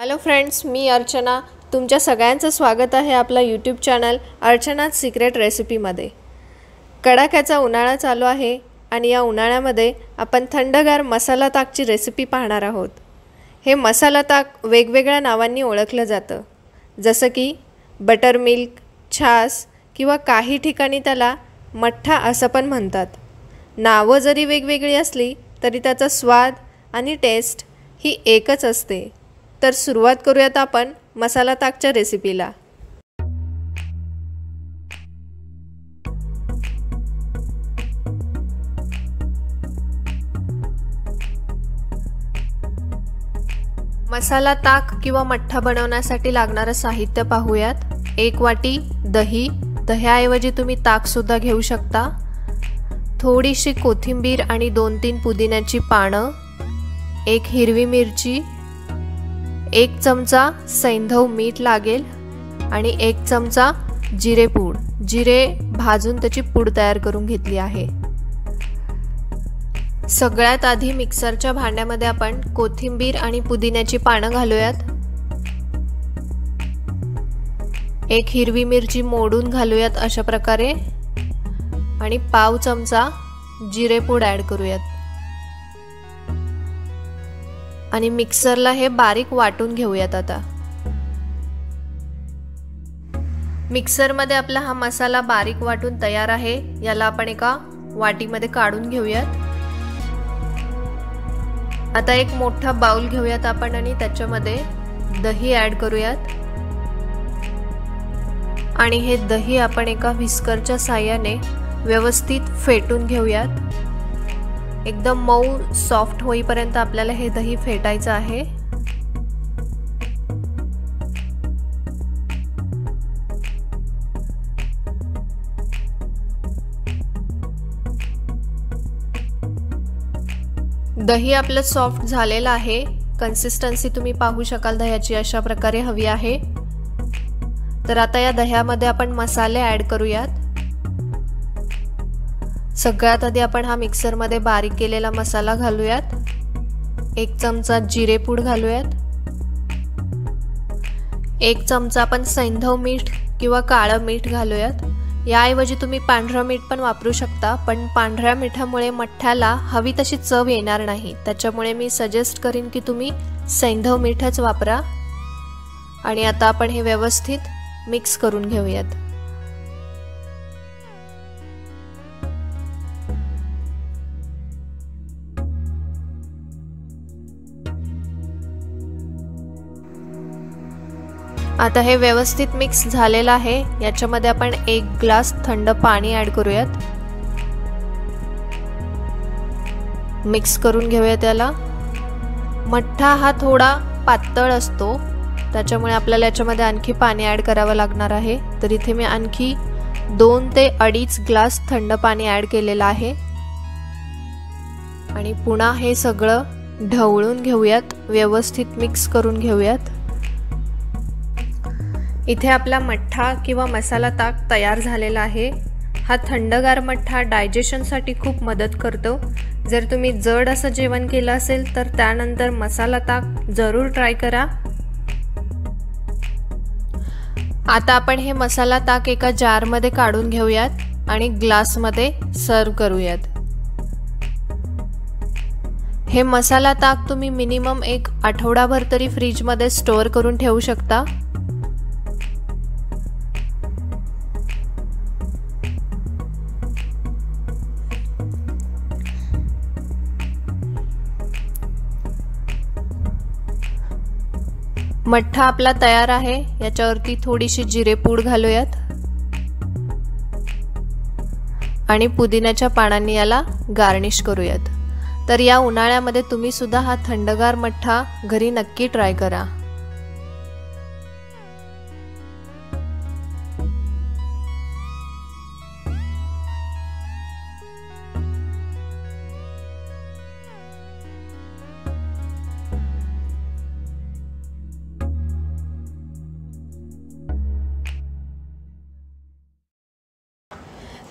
Hello friends मी अर्चना. तुमच्या सगळ्यांचं स्वागत आहे आपला यूट्यूब चॅनल अर्चनाच सिक्रेट रेसिपीमध्ये कडाक्याचा उन्हाळा चालू आहे आणि या उन्हाळ्यामध्ये आपण थंडगार मसाला ताकची रेसिपी पाहणार आहोत. हे मसाला ताक वेगवेगळ्या नावांनी ओळखलं जातं. जसं की बटर मिल्क छास किंवा काही ठिकाणी त्याला मठ्ठा असं पण म्हणतात. नावं जरी वेगवेगळी असली तरी त्याचा स्वाद आणि टेस्ट ही एकच असते. तर सुरुवात करूयात आपण मसाला ताकच्या रेसिपीला मसाला ताक किंवा मठ्ठा बनवण्यासाठी लागणारं साहित्य पाहूयात. एक वाटी दही. दह्याऐवजी तुम्ही ताकसुद्धा घेऊ शकता. थोडीशी कोथिंबीर आणि दोन तीन पुदिन्याची पानं. एक हिरवी मिरची. एक चमचा सैंधव मीठ लागेल आणि एक चमचा जिरेपूड जिरे भाजून त्याची पूड तयार करून घेतली आहे. सगळ्यात आधी मिक्सरच्या भांड्यामध्ये आपण कोथिंबीर आणि पुदिन्याची पानं घालूयात. एक हिरवी मिरची मोडून घालूयात अशा प्रकारे. आणि पाव चमचा जिरेपूड ॲड करूयात. आणि मिक्सरला हे बारीक वाटून घेऊयात आता. मिक्सरमध्ये आपला हा मसाला बारीक वाटून तयार आहे. याला आपण एका वाटीमध्ये काढून घेऊयात. आता एक मोठा बाउल घेऊयात आपण आणि त्याच्यामध्ये दही ॲड करूयात. आणि हे दही आपण एका व्हिस्करच्या साह्याने व्यवस्थित फेटून घेऊयात. एकदम मऊ सॉफ्ट होईपर्यंत आपल्याला हे दही फेटायचं आहे. दही आपलं सॉफ्ट झालेलं आहे. कन्सिस्टन्सी तुम्ही पाहू शकाल दह्याची अशा प्रकारे हवी आहे. तर आता या दह्यामध्ये आपण मसाले ॲड करूयात. सगळ्यात आधी आपण हा मिक्सरमध्ये बारीक केलेला मसाला घालूयात. एक चमचा जिरेपूड घालूयात. एक चमचा आपण सैंधव मीठ किंवा काळं मीठ घालूयात. याऐवजी तुम्ही पांढरं मीठ पण वापरू शकता पण पांढऱ्या मिठामुळे मठ्ठ्याला हवी तशी चव येणार नाही. त्याच्यामुळे मी सजेस्ट करीन की तुम्ही सैंधव मीठच वापरा. आणि आता आपण हे व्यवस्थित मिक्स करून घेऊयात. आता हे व्यवस्थित मिक्स झालेलं आहे. याच्यामध्ये आपण एक ग्लास थंड पाणी ॲड करूयात. मिक्स करून घेऊया त्याला मठ्ठा हा थोडा पातळ असतो. त्याच्यामुळे आपल्याला याच्यामध्ये आणखी पाणी ॲड करावं लागणार आहे. तर इथे मी आणखी दोन ते अडीच ग्लास थंड पाणी ॲड केलेलं आहे. आणि पुन्हा हे सगळं ढवळून घेऊयात. व्यवस्थित मिक्स करून घेऊयात. इथे आपला मठ्ठा किंवा मसाला ताक तयार झालेला आहे. हा थंडगार मठ्ठा डायजेशनसाठी खूप मदत करतो. जर तुम्ही जड असं जेवण केलं असेल तर त्यानंतर मसाला ताक जरूर ट्राय करा. आता आपण हे मसाला ताक एका जारमध्ये काढून घेऊयात आणि ग्लासमध्ये सर्व करूयात. हे मसाला ताक तुम्ही मिनिमम एक आठवडाभर तरी फ्रीजमध्ये स्टोअर करून ठेवू शकता. मठ्ठा आपला तयार आहे. याच्यावरती थोडीशी जिरेपूड घालूयात. आणि पुदिन्याच्या पानांनी याला गार्निश करूयात. तर या उन्हाळ्यामध्ये तुम्ही सुद्धा हा थंडगार मठ्ठा घरी नक्की ट्राय करा.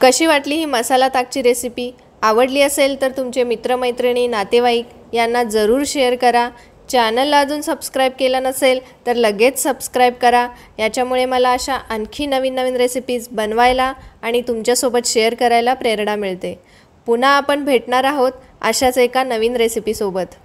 कशी वाटली ही मसाला ताकची रेसिपी आवडली असेल तर तुमचे मित्रमैत्रिणी नातेवाईक यांना जरूर शेअर करा. चॅनलला अजून सबस्क्राईब केलं नसेल तर लगेच सबस्क्राईब करा. याच्यामुळे मला अशा आणखी नवीन नवीन रेसिपीज बनवायला आणि तुमच्यासोबत शेअर करायला प्रेरणा मिळते. पुन्हा आपण भेटणार आहोत अशाच एका नवीन रेसिपीसोबत